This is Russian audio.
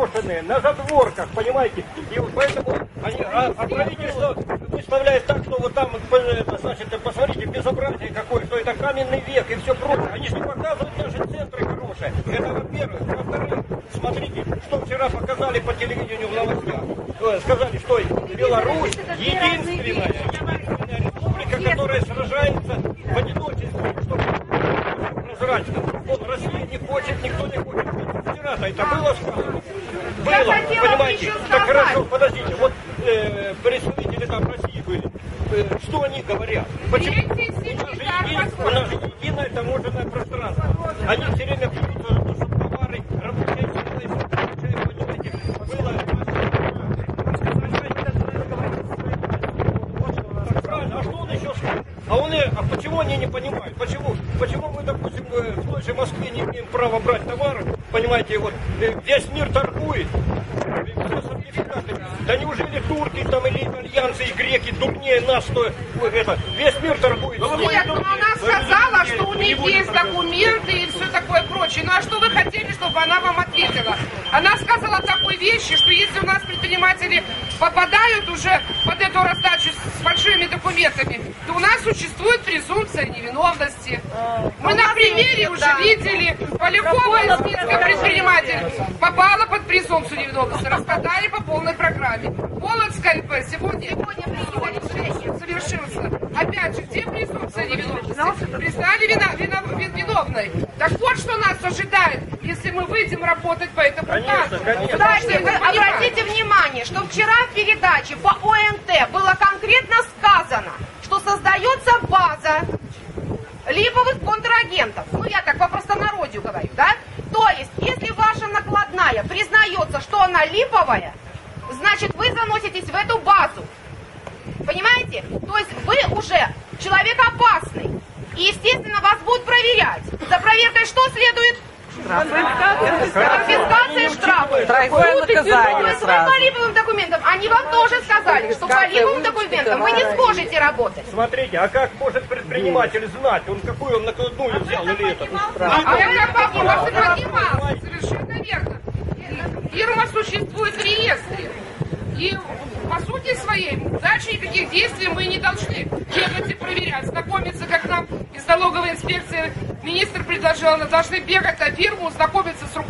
заброшенные, на задворках, понимаете? И вот поэтому они, а, а правительство выставляет так, что вот там, э, значит, посмотрите, безобразие какое, что это каменный век и все прочее. Они же не показывают наши центры хорошие. Это во-первых. Во-вторых, смотрите, что вчера показали по телевидению в новостях. Э, Сказали, что Беларусь единственная, единственная республика, которая сражается в одиночестве, чтобы прозрачно. Вот Россия не хочет, никто не хочет. Вчера-то это было сказано. Было, понимаете? Так хорошо, подождите, вот э, представители там России были. Э, что они говорят? Почему? У нас же единое таможенное пространство. Они все время пьют за то, чтобы товары, рабочая сила, и прочее, понимаете, было. Правильно, а что он еще скажет? А он, и- а почему они не понимают? Почему, почему мы, допустим, э, в той же Москве не имеем права брать товары? Понимаете, вот э, весь мир торгует, э. Да неужели турки там или итальянцы и греки дурнее нас, что э, это, весь мир торгует? Нет, ну она сказала, что у них есть документы и все такое прочее. Ну а что вы хотели, чтобы она вам ответила? Она сказала вещи, что если у нас предприниматели попадают уже под эту раздачу с большими документами, то у нас существует презумпция невиновности. Мы на примере уже видели, Полякова, известный предприниматель, попала под презумпцию невиновности, раскатали по полной программе. Полоцкая ЛП сегодня, сегодня совершился. Опять же, где презумпция невиновности? Признали вина, вина- вин- виновной. Так вот, что нас ожидает, если мы выйдем работать по этому Конечно, указу. конечно. Кстати, Кстати, вы обратите внимание, что вчера в передаче по ОНТ было конкретно сказано, что создается база липовых контрагентов. Ну, я так по простонародью говорю, да? То есть, если ваша накладная признается, что она липовая, значит, вы заноситесь в эту базу. Понимаете? То есть, вы уже человек опасный. И, естественно, вас будут проверять. За проверкой что следует? Конфискация и штрафы. Тройное наказание вы сразу. по липовым документам, они вам тоже сказали, что по липовым документам вы не сможете работать. Смотрите, а как может предприниматель знать, он какую он накладную взял или это? А это вопрос и поднимался, совершенно верно. Фирма существует в реестре. И сути своей дальше никаких действий мы не должны бегать и проверять, знакомиться, как нам из налоговой инспекции министр предложил, мы должны бегать на фирму, знакомиться с руководителем.